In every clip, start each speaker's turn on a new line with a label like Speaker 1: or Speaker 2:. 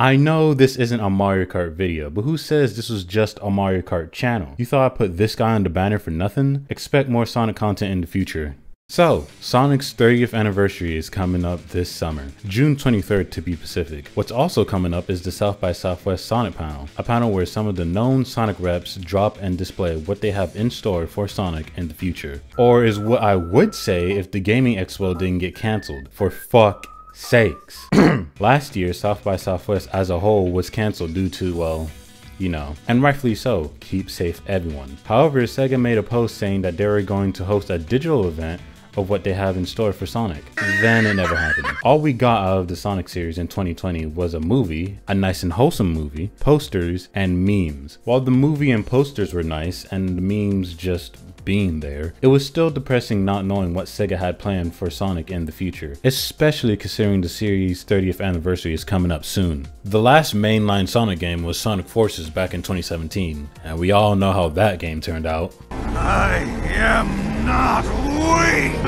Speaker 1: I know this isn't a Mario Kart video, but who says this was just a Mario Kart channel? You thought I put this guy on the banner for nothing? Expect more Sonic content in the future. So, Sonic's 30th anniversary is coming up this summer, June 23rd to be specific. What's also coming up is the South by Southwest Sonic panel, a panel where some of the known Sonic reps drop and display what they have in store for Sonic in the future. Or is what I would say if the Gaming Expo didn't get cancelled, for fuck sakes. Last year, South by Southwest as a whole was cancelled due to, well, you know, and rightfully so, keep safe everyone. However, Sega made a post saying that they were going to host a digital event of what they have in store for Sonic. Then it never happened. All we got out of the Sonic series in 2020 was a movie, a nice and wholesome movie, posters, and memes. While the movie and posters were nice and the memes just being there, it was still depressing not knowing what Sega had planned for Sonic in the future, especially considering the series' 30th anniversary is coming up soon. The last mainline Sonic game was Sonic Forces back in 2017, and we all know how that game turned out.
Speaker 2: I am not weak!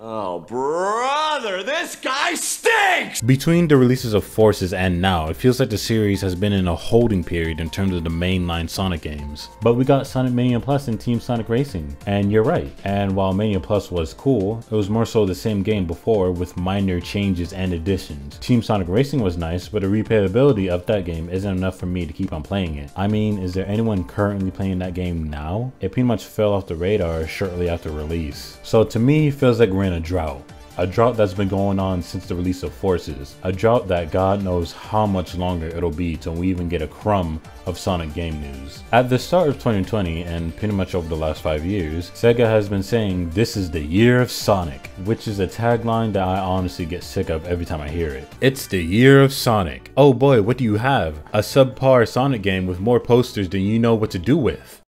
Speaker 3: Oh, this guy stinks!
Speaker 1: Between the releases of Forces and now, it feels like the series has been in a holding period in terms of the mainline Sonic games. But we got Sonic Mania Plus and Team Sonic Racing, and you're right. And while Mania Plus was cool, it was more so the same game before with minor changes and additions. Team Sonic Racing was nice, but the replayability of that game isn't enough for me to keep on playing it. I mean, is there anyone currently playing that game now? It pretty much fell off the radar shortly after release. So to me, it feels like we're in a drought. A drought that's been going on since the release of Forces. A drought that God knows how much longer it'll be till we even get a crumb of Sonic game news. At the start of 2020 and pretty much over the last 5 years, Sega has been saying this is the year of Sonic, which is a tagline that I honestly get sick of every time I hear it. It's the year of Sonic. Oh boy, what do you have? A subpar Sonic game with more posters than you know what to do with.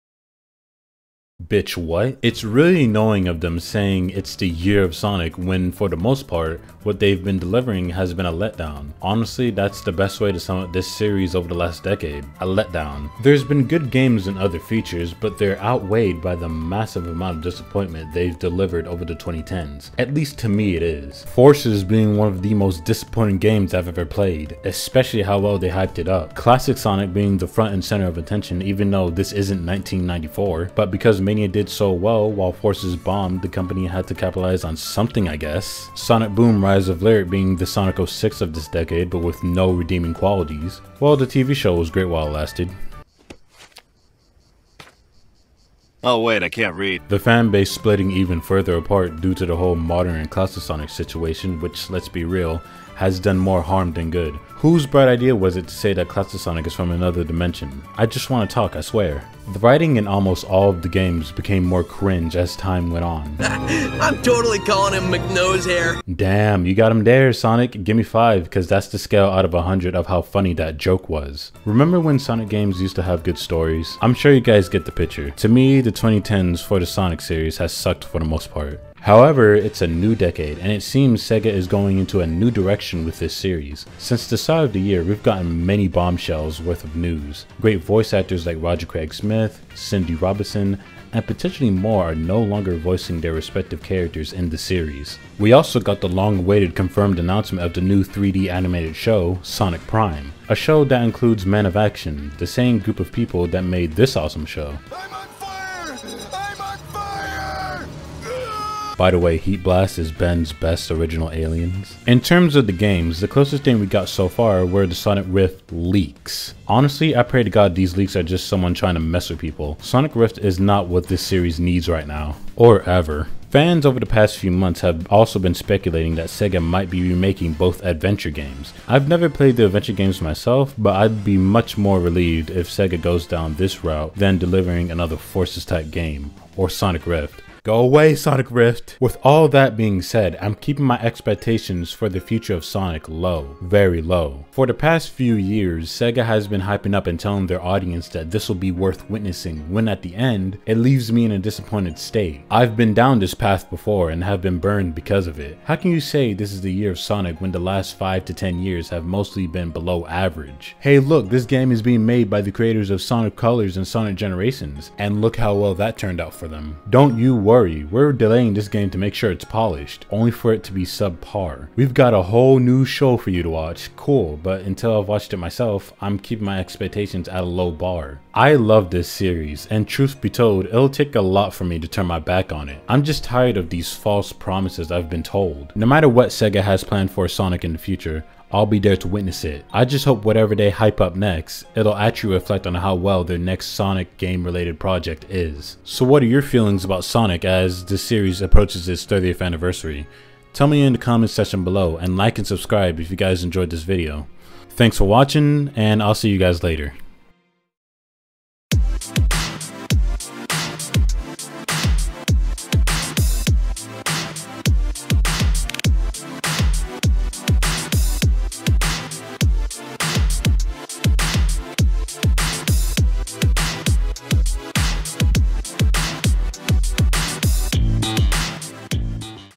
Speaker 1: Bitch, what? It's really annoying of them saying it's the year of Sonic when, for the most part, what they've been delivering has been a letdown. Honestly, that's the best way to sum up this series over the last decade. A letdown. There's been good games and other features, but they're outweighed by the massive amount of disappointment they've delivered over the 2010s. At least to me it is. Forces being one of the most disappointing games I've ever played, especially how well they hyped it up. Classic Sonic being the front and center of attention even though this isn't 1994, but because Did so well while Forces bombed, the company had to capitalize on something I guess. Sonic Boom Rise of Lyric being the Sonic 06 of this decade but with no redeeming qualities. Well, the TV show was great while it lasted.
Speaker 3: Oh, wait, I can't read.
Speaker 1: The fan base splitting even further apart due to the whole modern and classic Sonic situation, which, let's be real, has done more harm than good. Whose bright idea was it to say that Classic Sonic is from another dimension? I just want to talk, I swear. The writing in almost all of the games became more cringe as time went on.
Speaker 4: I'm totally calling him McNose hair.
Speaker 1: Damn, you got him there, Sonic. Give me 5, because that's the scale out of 100 of how funny that joke was. Remember when Sonic games used to have good stories? I'm sure you guys get the picture. To me, the 2010s for the Sonic series has sucked for the most part. However, it's a new decade, and it seems Sega is going into a new direction with this series. Since the start of the year, we've gotten many bombshells worth of news. Great voice actors like Roger Craig Smith, Cindy Robinson, and potentially more are no longer voicing their respective characters in the series. We also got the long-awaited confirmed announcement of the new 3D animated show, Sonic Prime, a show that includes Men of Action, the same group of people that made this awesome show. By the way, Heat Blast is Ben's best original aliens. In terms of the games, the closest thing we got so far were the Sonic Rift leaks. Honestly, I pray to God these leaks are just someone trying to mess with people. Sonic Rift is not what this series needs right now, or ever. Fans over the past few months have also been speculating that Sega might be remaking both adventure games. I've never played the adventure games myself, but I'd be much more relieved if Sega goes down this route than delivering another Forces type game, or Sonic Rift. Go away, Sonic Rift! With all that being said, I'm keeping my expectations for the future of Sonic low, very low. For the past few years, Sega has been hyping up and telling their audience that this will be worth witnessing, when at the end, it leaves me in a disappointed state. I've been down this path before and have been burned because of it. How can you say this is the year of Sonic when the last 5 to 10 years have mostly been below average? Hey look, this game is being made by the creators of Sonic Colors and Sonic Generations, and look how well that turned out for them. Don't you worry worry, we're delaying this game to make sure it's polished, only for it to be subpar. We've got a whole new show for you to watch, cool, but until I've watched it myself, I'm keeping my expectations at a low bar. I love this series, and truth be told, it'll take a lot for me to turn my back on it. I'm just tired of these false promises I've been told. No matter what Sega has planned for Sonic in the future, I'll be there to witness it. I just hope whatever they hype up next, it'll actually reflect on how well their next Sonic game related project is. So what are your feelings about Sonic as the series approaches its 30th anniversary? Tell me in the comments section below and like and subscribe if you guys enjoyed this video. Thanks for watching and I'll see you guys later.